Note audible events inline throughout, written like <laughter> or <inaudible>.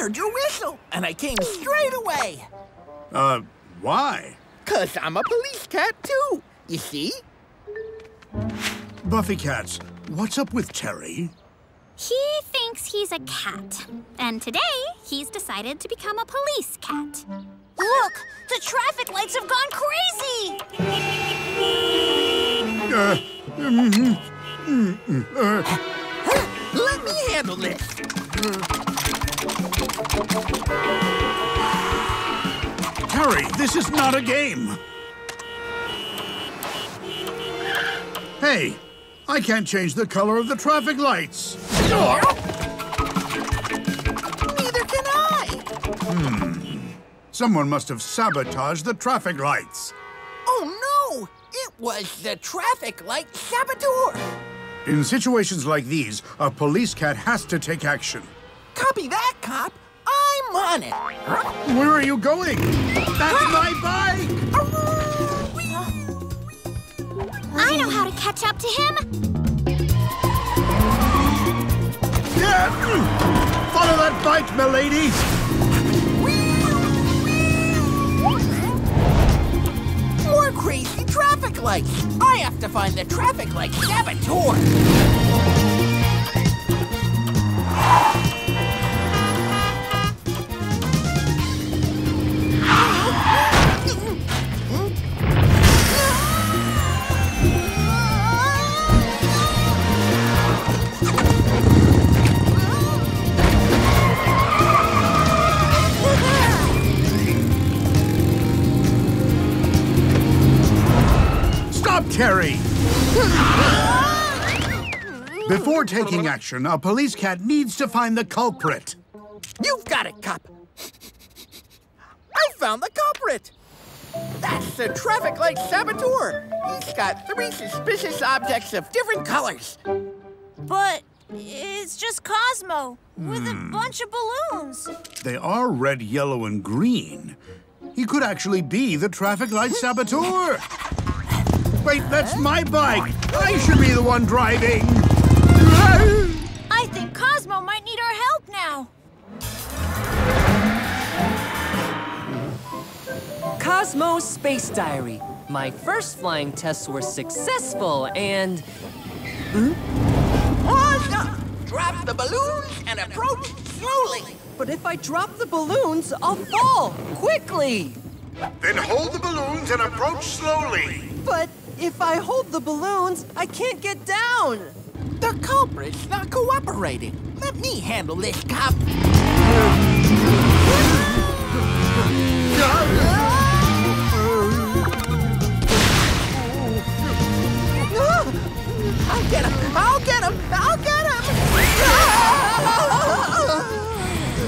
heard your whistle, and I came straight away. Uh, why? Cause I'm a police cat too, you see? Buffycats, what's up with Terry? He thinks he's a cat. And today, he's decided to become a police cat. Look! The traffic lights have gone crazy! Uh, mm, mm, mm, uh, Let me handle this. Terry, this is not a game. Hey, I can't change the color of the traffic lights. Sure! Neither can I. Hmm. Someone must have sabotaged the traffic lights. Oh no! It was the traffic light saboteur. In situations like these, a police cat has to take action. Copy that, cop. I'm on it. Where are you going? That's my bike! I know how to catch up to him. Yeah. Follow that bike, milady! More crazy traffic lights. I have to find the traffic light saboteur. Stop, <laughs> Before taking action, a police cat needs to find the culprit. You've got it, cop. I found the culprit. That's the traffic light saboteur. He's got three suspicious objects of different colors. But it's just Cosmo with a hmm. bunch of balloons. They are red, yellow, and green. He could actually be the traffic light saboteur. <laughs> Wait, that's my bike. I should be the one driving. <laughs> I think Cosmo might need our help now. Cosmo Space Diary. My first flying tests were successful and. Hmm? Oh, no. Drop the balloons and approach slowly. But if I drop the balloons, I'll fall quickly. Then hold the balloons and approach slowly. But if I hold the balloons, I can't get down. The culprit's not cooperating. Let me handle this, cop. I'll get him! I'll get him! I'll get him!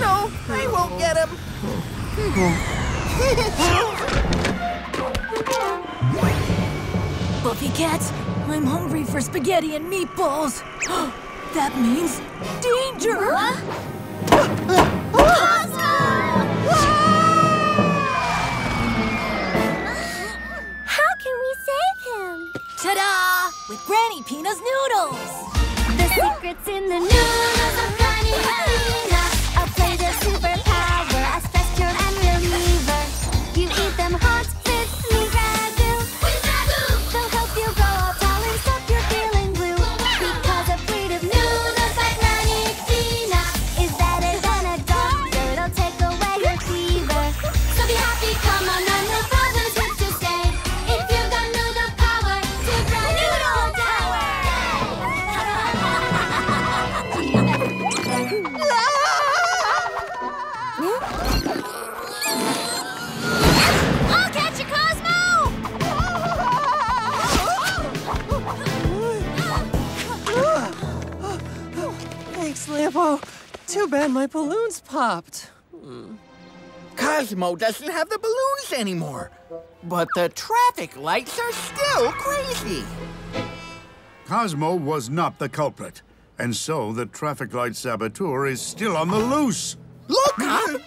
No, I won't get him. Cats, I'm hungry for spaghetti and meatballs. <gasps> that means danger! How can we save him? Ta-da! With Granny Pina's noodles! The secret's in the noodles Too bad my balloons popped. Cosmo doesn't have the balloons anymore. But the traffic lights are still crazy. Cosmo was not the culprit, and so the traffic light saboteur is still on the loose. Look, Cop!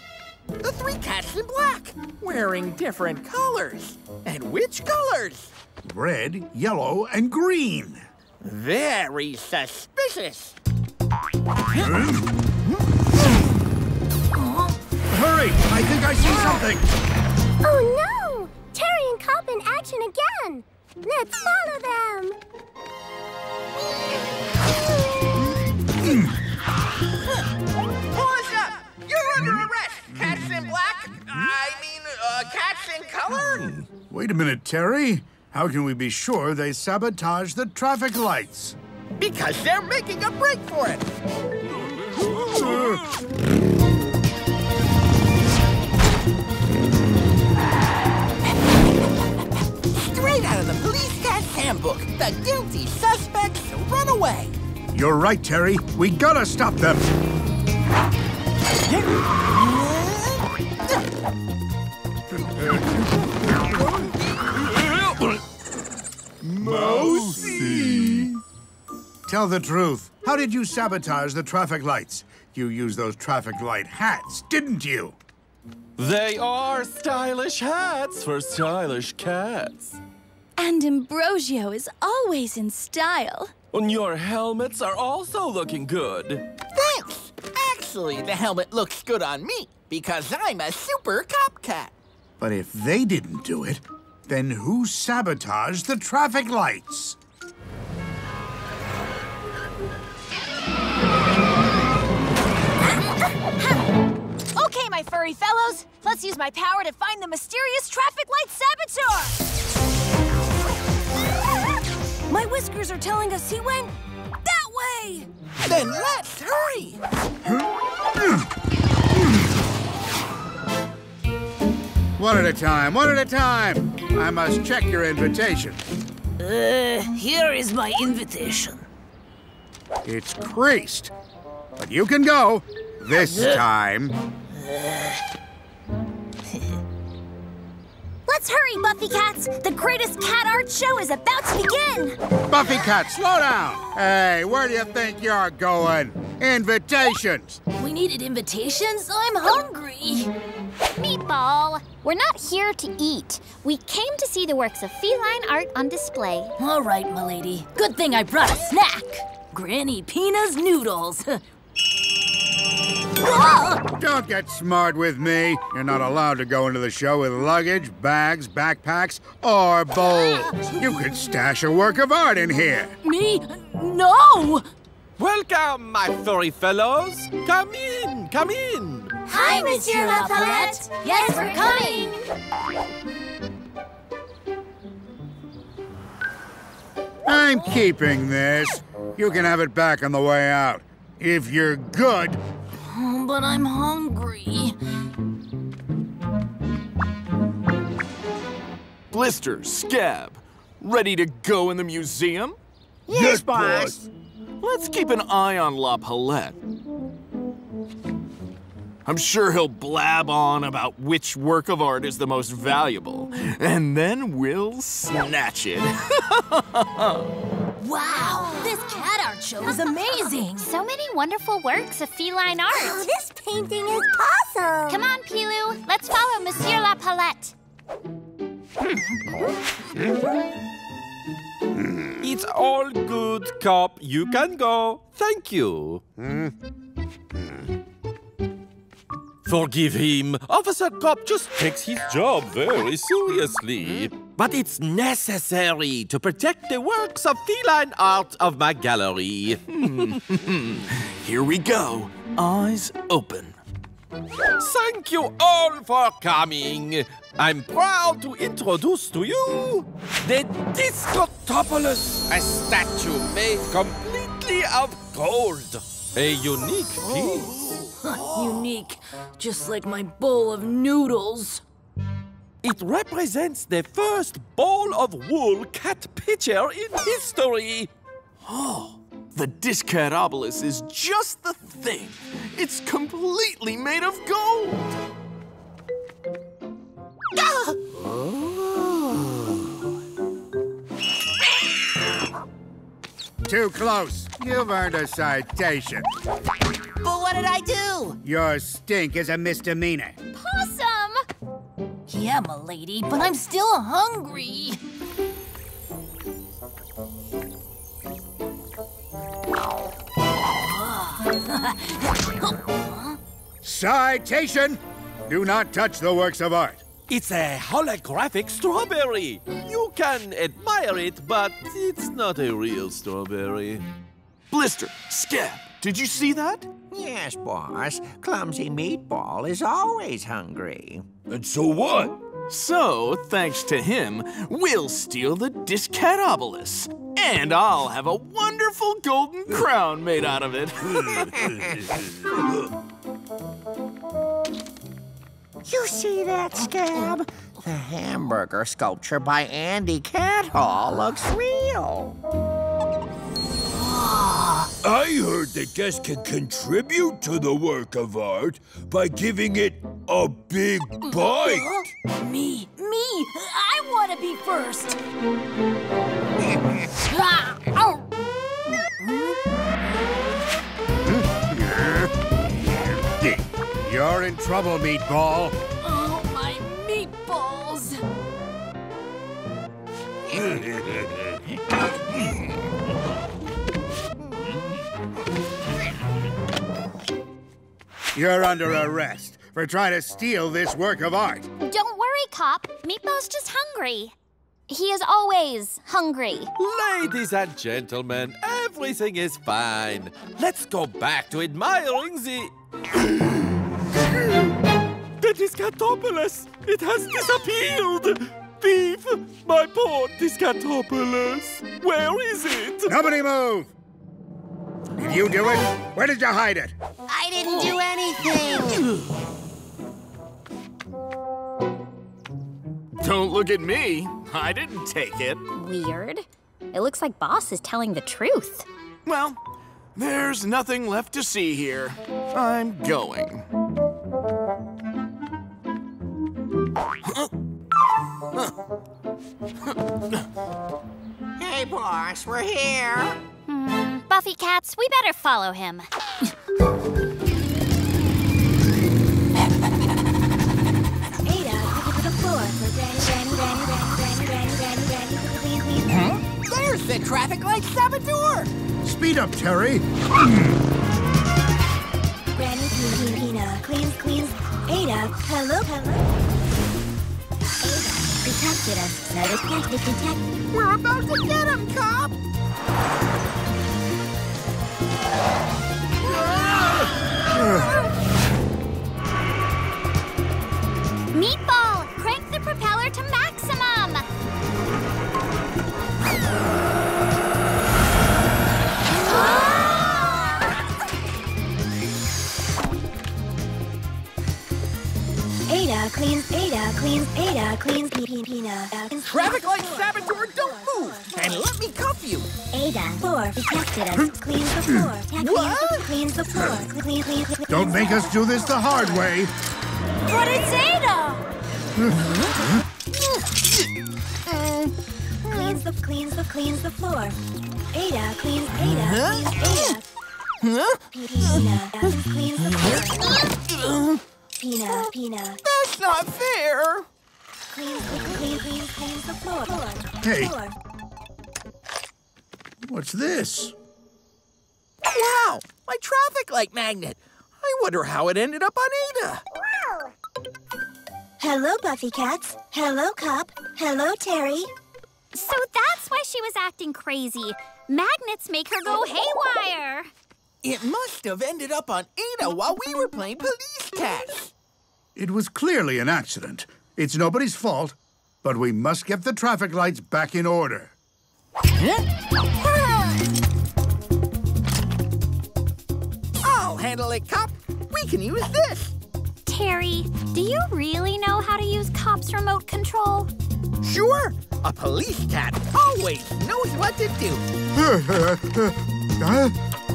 The three cats in black, wearing different colors. And which colors? Red, yellow, and green. Very suspicious. Think I see something. Oh no! Terry and Cop in action again! Let's follow them! Paws up! You're under arrest! Cats in black? I mean, uh, cats in color? Wait a minute, Terry. How can we be sure they sabotage the traffic lights? Because they're making a break for it! Straight out of the police cat's handbook, the guilty suspects run away. You're right, Terry. We gotta stop them. Tell the truth. How did you sabotage the traffic lights? You used those traffic light hats, didn't you? They are stylish hats for stylish cats. And Ambrosio is always in style. And your helmets are also looking good. Thanks! Actually, the helmet looks good on me because I'm a super cop cat. But if they didn't do it, then who sabotaged the traffic lights? <laughs> Okay, my furry fellows, let's use my power to find the mysterious traffic light saboteur! My whiskers are telling us he went that way! Then let's hurry! One at a time, one at a time. I must check your invitation. Uh, here is my invitation. It's creased. But you can go. This time. Let's hurry, Buffycats! The greatest cat art show is about to begin! Buffy Cat, slow down. Hey, where do you think you're going? Invitations. We needed invitations? I'm hungry. Meatball! We're not here to eat. We came to see the works of feline art on display. All right, milady. Good thing I brought a snack. Granny Pina's noodles. <laughs> Don't get smart with me. You're not allowed to go into the show with luggage, bags, backpacks, or bowls. You could stash a work of art in here. Me? No! Welcome, my furry fellows. Come in, come in. Hi, Monsieur La Palette! Yes, we're coming! I'm keeping this. You can have it back on the way out. If you're good, But I'm hungry. Blister, Scab, ready to go in the museum? Yes, boss. Let's keep an eye on La Palette. I'm sure he'll blab on about which work of art is the most valuable, and then we'll snatch it. <laughs> Wow, this cat art show is amazing. So many wonderful works of feline oh, art. Oh, this painting is awesome! Come on, Pilou. Let's follow Monsieur La Palette. Hmm. It's all good, cop. You can go. Thank you. Hmm. Hmm. Forgive him. Officer Cop just takes his job very seriously. But it's necessary to protect the works of feline art of my gallery. Hmm. <laughs> Here we go. Eyes open. Thank you all for coming. I'm proud to introduce to you the Discatobolus, a statue made completely of gold. A unique oh. piece. Unique, just like my bowl of noodles. It represents the first ball of wool cat picture in history. Oh, the Discatobolus is just the thing. It's completely made of gold. Ah! too close. You've earned a citation. But what did I do? Your stink is a misdemeanor. Awesome! Yeah, milady, but I'm still hungry. Citation! Do not touch the works of art. It's a holographic strawberry. You can admire it, but it's not a real strawberry. Blister, Scab, did you see that? Yes, boss. Clumsy Meatball is always hungry. And so what? So, thanks to him, we'll steal the Discatobolus. And I'll have a wonderful golden crown made out of it. <laughs> You see that, Scab? The hamburger sculpture by Andy Cathall looks real. I heard that guests can contribute to the work of art by giving it a big bite. <laughs> Me, me! I want to be first! <laughs> Oh. You're in trouble, Meatball. Oh, my meatballs! <laughs> You're under arrest for trying to steal this work of art. Don't worry, Cop. Meatball's just hungry. He is always hungry. Ladies and gentlemen, everything is fine. Let's go back to admiring the. <gasps> the Discatobolus! It has disappeared! Thief! My poor Discatobolus! Where is it? Nobody move! Did you do it? Where did you hide it? I didn't do anything. Don't look at me. I didn't take it. Weird. It looks like Boss is telling the truth. Well, there's nothing left to see here. I'm going. Hey, boss, we're here. Buffycats, we better follow him. Huh? There's the traffic light saboteur! Speed up, Terry! Granny Pina cleans, cleans. Ada, hello, hello. Ada protected us. Now they can't be. We're about to get him, cop! Meatball, crank the propeller to maximum! Ada cleans, Ada cleans, P- P- Pina. Traffic light saboteur, don't move! And let me cuff you! Ada, floor, detected us. Cleans the floor. Tech What? Cleans the floor. Clean, clean, clean. Don't make us do this the hard way. But it's Ada! Cleans the, cleans the, cleans the floor. Ada cleans, Ada cleans, Ada. Pina, cleans the floor. Pina, oh, Pina, That's not fair! cleans, cleans, cleans, cleans the floor. Hey. Floor. What's this? Wow! My traffic light magnet! I wonder how it ended up on Ada! Hello, Buffycats. Hello, Cop. Hello, Terry. So that's why she was acting crazy. Magnets make her go haywire. It must have ended up on Ada while we were playing police cats! It was clearly an accident. It's nobody's fault, but we must get the traffic lights back in order. <laughs> I'll handle it, cop! We can use this! Terry, do you really know how to use Cop's remote control? Sure! A police cat always knows what to do! Huh? <laughs> <laughs>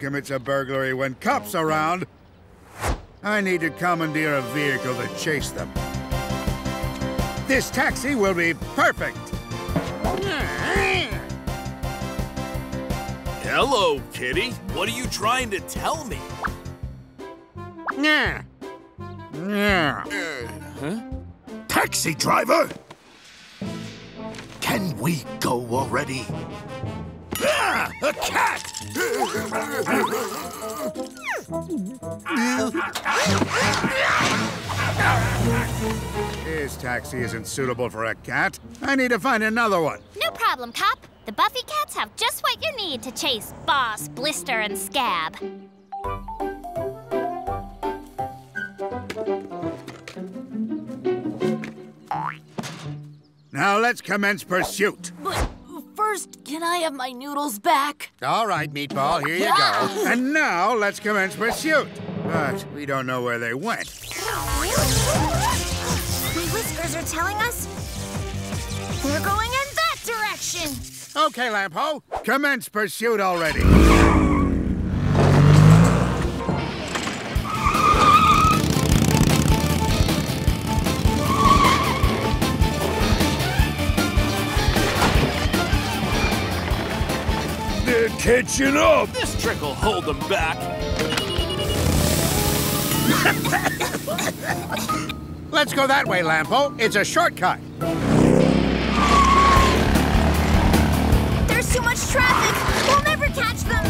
commits a burglary when cops are around. I need to commandeer a vehicle to chase them. This taxi will be perfect. Hello, kitty. What are you trying to tell me? Yeah. Yeah. Huh? Taxi driver! Can we go already? Ah, a cat! This taxi isn't suitable for a cat. I need to find another one. No problem, cop. The Buffycats have just what you need to chase Boss, Blister, and Scab. Now let's commence pursuit. But first, can I have my noodles back? All right, Meatball, here you go. Ah! And now let's commence pursuit. But we don't know where they went. The whiskers are telling us we're going in that direction. Okay, Lampo, commence pursuit already. Catching up! This trick will hold them back. <laughs> Let's go that way, Lampo. It's a shortcut. There's too much traffic. We'll never catch them.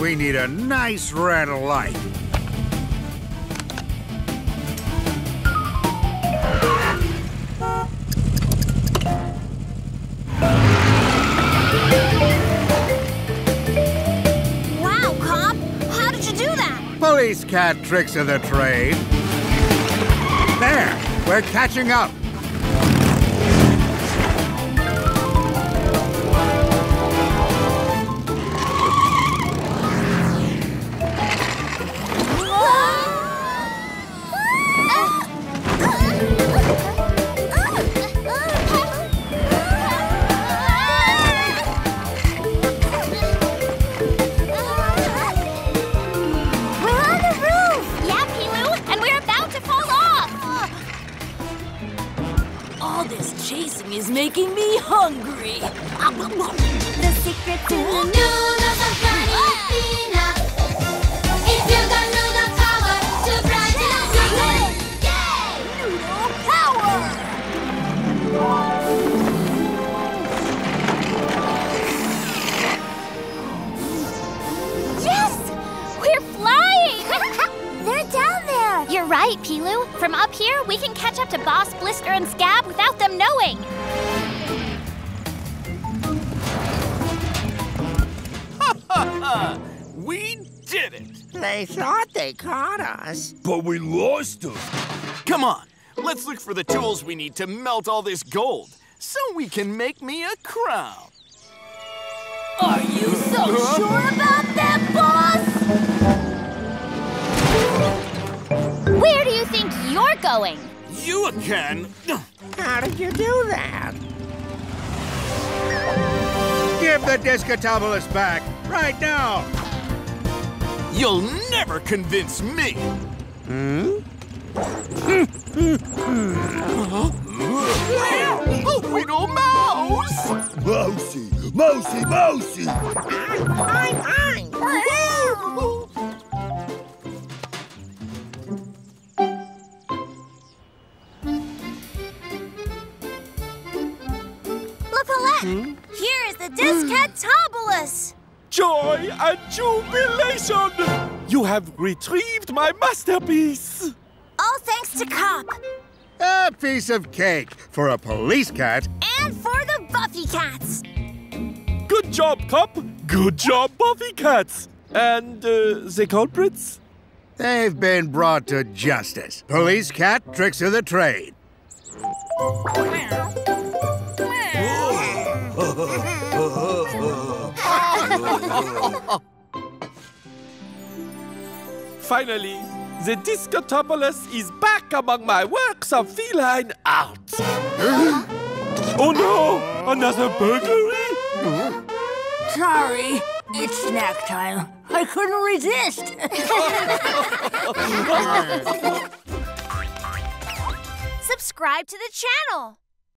We need a nice red light. Police cat tricks of the trade. There, we're catching up. All this chasing is making me hungry. The secret's in the noodles of Granny <laughs> and right, Pilou. From up here, we can catch up to Boss, Blister, and Scab without them knowing. <laughs> We did it! They thought they caught us. But we lost them. Come on, let's look for the tools we need to melt all this gold so we can make me a crown. Are you so sure about that, boss? Where do you think you're going? You again? How did you do that? Give the Discatobolus back, right now. You'll never convince me! Hmm? A wiggle mouse! Mousy, mousy, mousy! I'm, I'm. Have retrieved my masterpiece! All thanks to Cop A piece of cake for a police cat. and for the Buffycats. Good job, cop! Good job, Buffycats! And, uh, the culprits? They've been brought to justice. Police cat tricks of the trade. <laughs> <laughs> <laughs> Finally, the Discatobolus is back among my works of feline art. oh no! Another burglary? Sorry, it's snack time. I couldn't resist. <laughs> Subscribe to the channel.